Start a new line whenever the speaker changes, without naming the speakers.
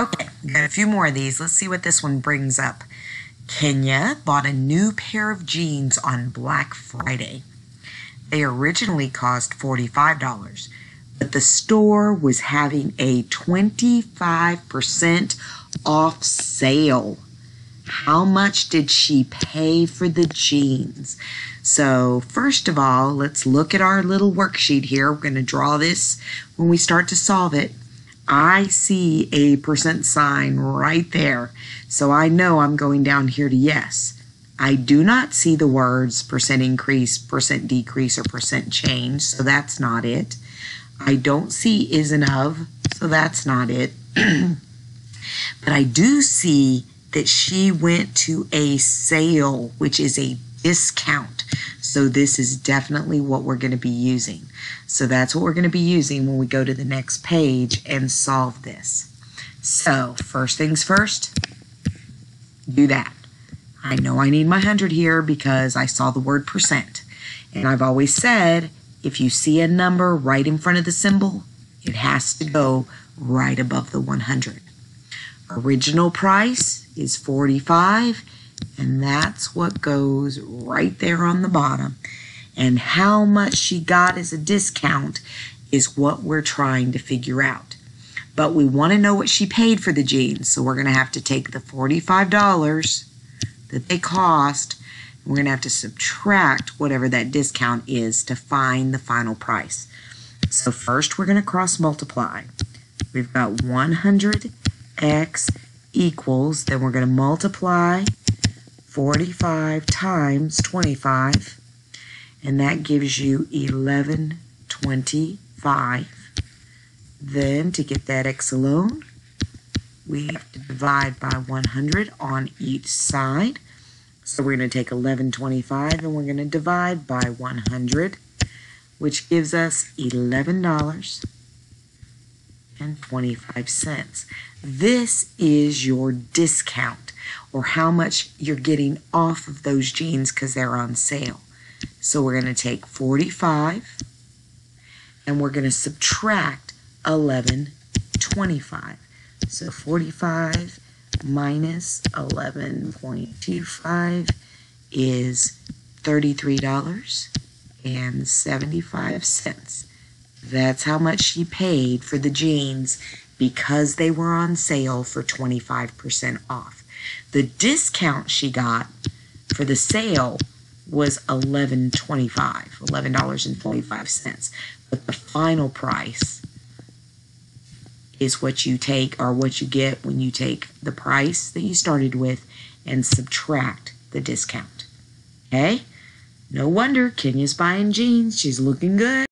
Okay, got a few more of these. Let's see what this one brings up. Kenya bought a new pair of jeans on Black Friday. They originally cost $45, but the store was having a 25% off sale. How much did she pay for the jeans? So, first of all, let's look at our little worksheet here. We're going to draw this when we start to solve it. I see a percent sign right there. So I know I'm going down here to yes. I do not see the words percent increase, percent decrease, or percent change. So that's not it. I don't see is and of. So that's not it. but I do see that she went to a sale, which is a discount. So this is definitely what we're going to be using. So that's what we're going to be using when we go to the next page and solve this. So first things first, do that. I know I need my 100 here because I saw the word percent. And I've always said, if you see a number right in front of the symbol, it has to go right above the 100. Original price is 45 and that's what goes right there on the bottom. And how much she got as a discount is what we're trying to figure out. But we want to know what she paid for the jeans. So we're going to have to take the $45 that they cost. And we're going to have to subtract whatever that discount is to find the final price. So first we're going to cross multiply. We've got 100x equals, then we're going to multiply 45 times 25, and that gives you 1125. Then to get that x alone, we have to divide by 100 on each side. So we're going to take 1125 and we're going to divide by 100, which gives us $11.25. This is your discount or how much you're getting off of those jeans because they're on sale. So we're going to take 45 and we're going to subtract 11.25. So 45 minus 11.25 is $33.75. That's how much she paid for the jeans because they were on sale for 25% off. The discount she got for the sale was $11.25, $11.25. But the final price is what you take or what you get when you take the price that you started with and subtract the discount. Okay? No wonder Kenya's buying jeans. She's looking good.